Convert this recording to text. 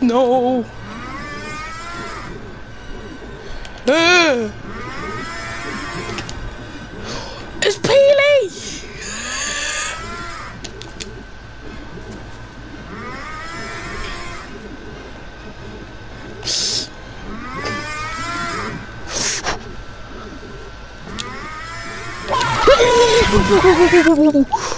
no. Ah. 不不不不不不不！